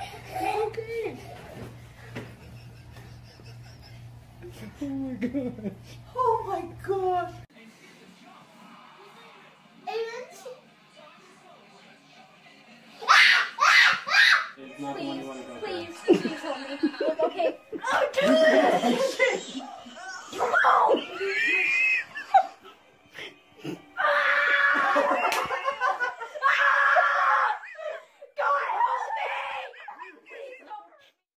Okay. Oh my gosh. Oh my gosh. Please, please, please help me. Look, okay. Oh, dude! Come on! you.